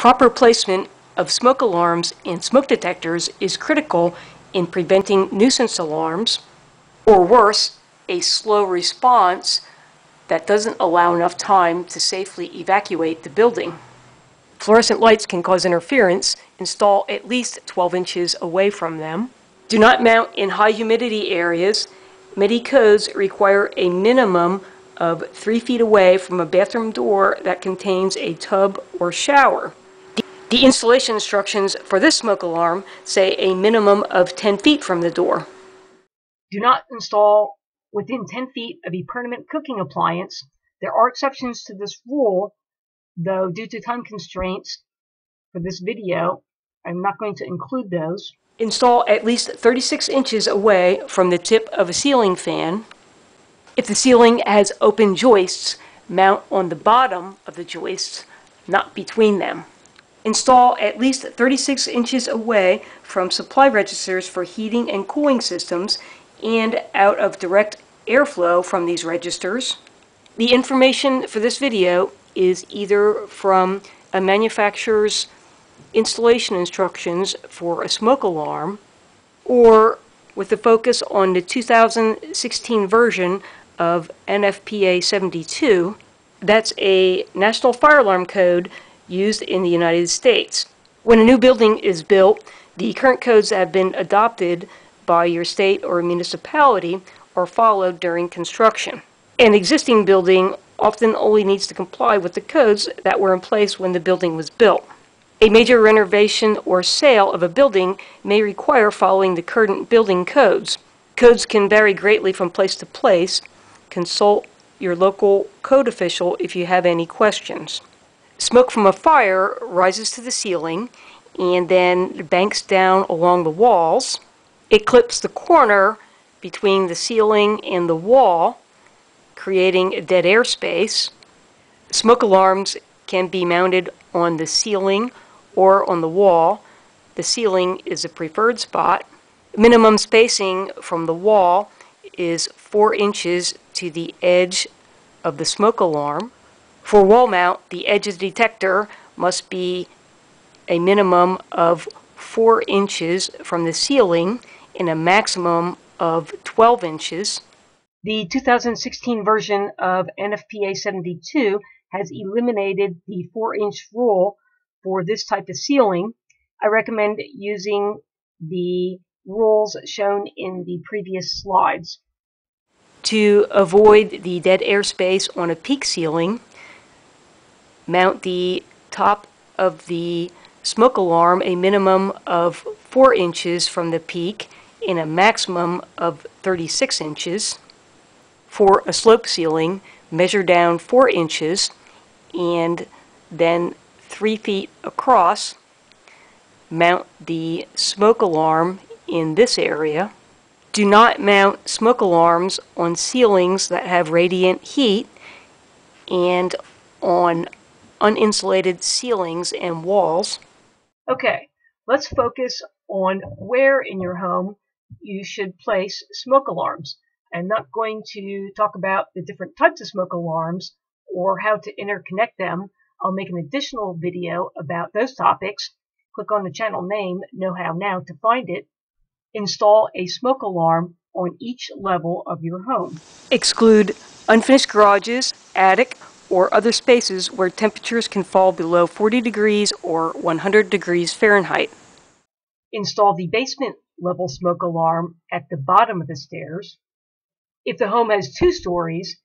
Proper placement of smoke alarms and smoke detectors is critical in preventing nuisance alarms, or worse, a slow response that doesn't allow enough time to safely evacuate the building. Fluorescent lights can cause interference. Install at least 12 inches away from them. Do not mount in high humidity areas. Many codes require a minimum of three feet away from a bathroom door that contains a tub or shower. The installation instructions for this smoke alarm say a minimum of 10 feet from the door. Do not install within 10 feet of a permanent cooking appliance. There are exceptions to this rule, though due to time constraints for this video, I'm not going to include those. Install at least 36 inches away from the tip of a ceiling fan. If the ceiling has open joists, mount on the bottom of the joists, not between them. Install at least 36 inches away from supply registers for heating and cooling systems and out of direct airflow from these registers. The information for this video is either from a manufacturer's installation instructions for a smoke alarm or with a focus on the 2016 version of NFPA 72. That's a National Fire Alarm Code used in the United States. When a new building is built, the current codes that have been adopted by your state or municipality are followed during construction. An existing building often only needs to comply with the codes that were in place when the building was built. A major renovation or sale of a building may require following the current building codes. Codes can vary greatly from place to place. Consult your local code official if you have any questions. Smoke from a fire rises to the ceiling and then banks down along the walls. It clips the corner between the ceiling and the wall, creating a dead air space. Smoke alarms can be mounted on the ceiling or on the wall. The ceiling is a preferred spot. Minimum spacing from the wall is 4 inches to the edge of the smoke alarm. For wall mount, the edge of the detector must be a minimum of 4 inches from the ceiling and a maximum of 12 inches. The 2016 version of NFPA 72 has eliminated the 4-inch rule for this type of ceiling. I recommend using the rules shown in the previous slides. To avoid the dead airspace on a peak ceiling, Mount the top of the smoke alarm a minimum of 4 inches from the peak and a maximum of 36 inches. For a slope ceiling, measure down 4 inches and then 3 feet across. Mount the smoke alarm in this area. Do not mount smoke alarms on ceilings that have radiant heat and on uninsulated ceilings and walls. Okay, let's focus on where in your home you should place smoke alarms. I'm not going to talk about the different types of smoke alarms or how to interconnect them. I'll make an additional video about those topics. Click on the channel name, Know How Now, to find it. Install a smoke alarm on each level of your home. Exclude unfinished garages, attic, or other spaces where temperatures can fall below 40 degrees or 100 degrees Fahrenheit. Install the basement level smoke alarm at the bottom of the stairs. If the home has two stories,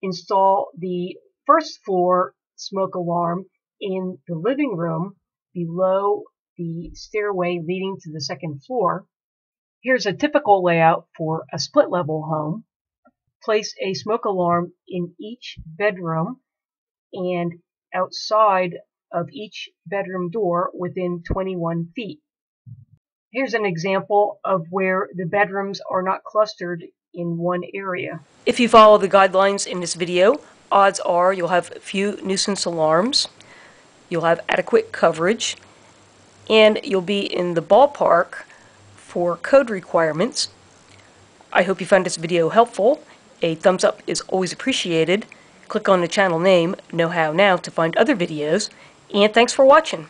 install the first floor smoke alarm in the living room below the stairway leading to the second floor. Here's a typical layout for a split level home. Place a smoke alarm in each bedroom and outside of each bedroom door within 21 feet. Here's an example of where the bedrooms are not clustered in one area. If you follow the guidelines in this video, odds are you'll have few nuisance alarms, you'll have adequate coverage, and you'll be in the ballpark for code requirements. I hope you found this video helpful. A thumbs up is always appreciated. Click on the channel name, Know How Now, to find other videos, and thanks for watching.